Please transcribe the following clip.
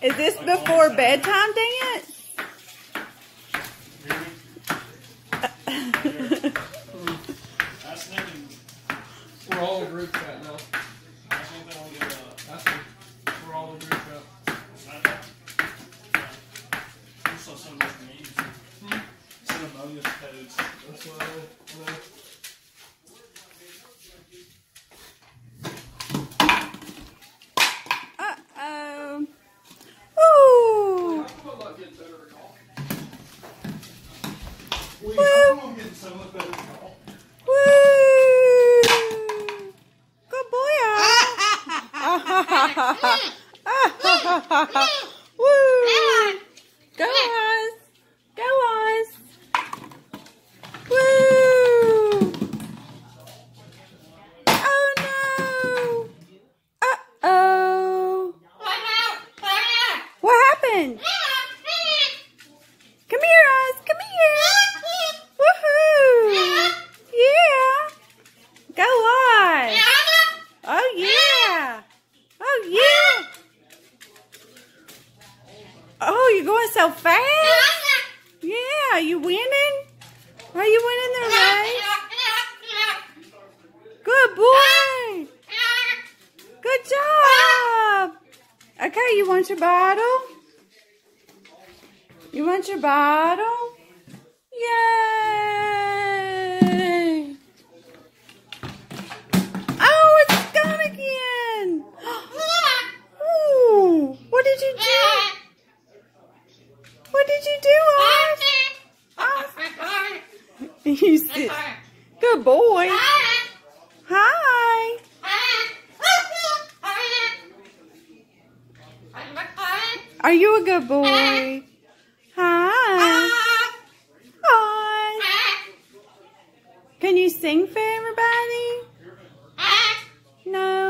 bedtime dance? That's nothing. We're all in group chat now. That's one thing I'll give up. That's it. We're all in group chat. Not Good boy, Oz. Woo! Go, Oz. Go, Oz. Woo! Oh, no. Uh-oh. What happened? Come here, Oz. Come here. Woohoo! Yeah. Go on. Oh yeah. Oh yeah. Oh, you're going so fast. Yeah, you winning? Are you winning the race? Good boy. Good job. Okay, you want your bottle? You want your bottle? Yay! You? Oz? You. Good boy. Hi. Are you a good boy? Hi. Hi. Can you sing for everybody? No.